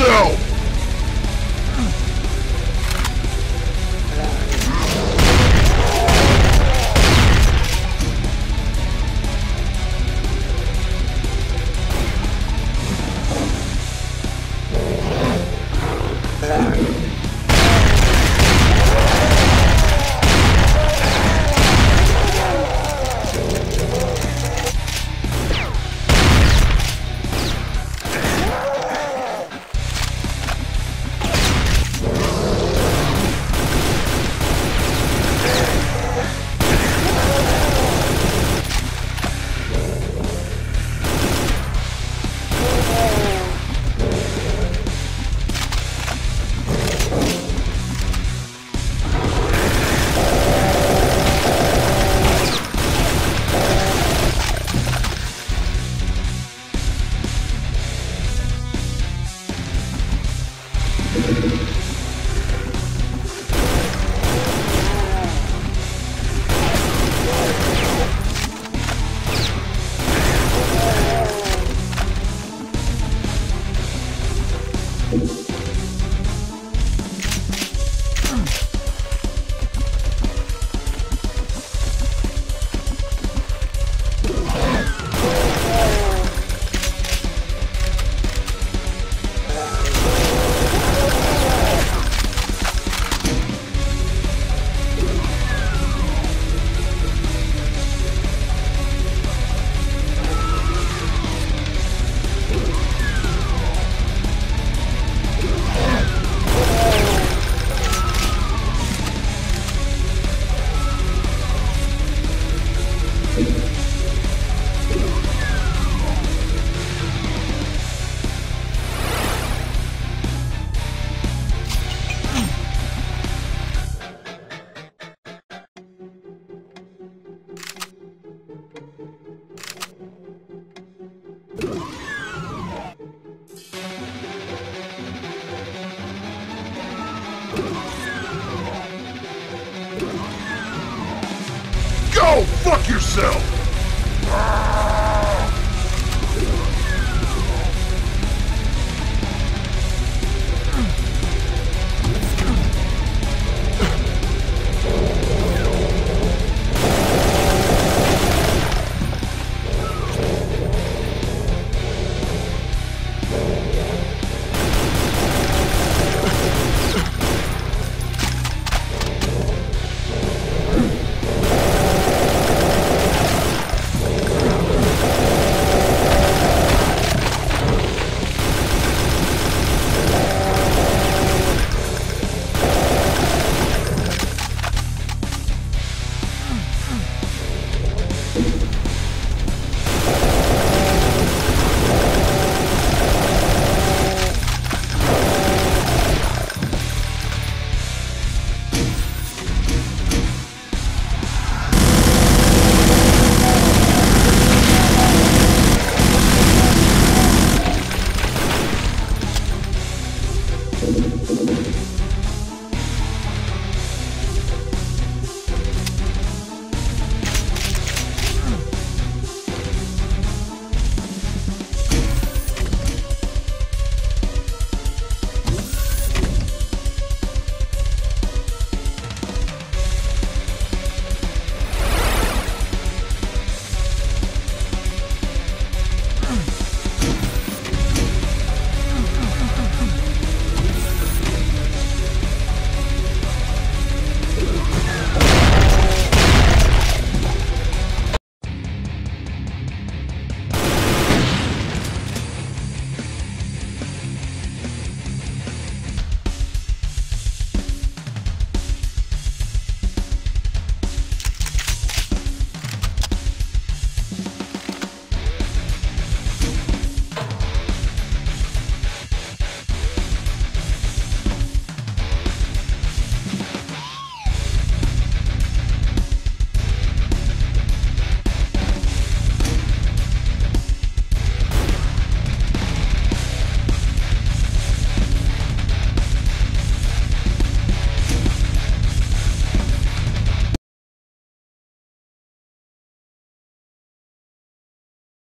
yourself! Go fuck yourself!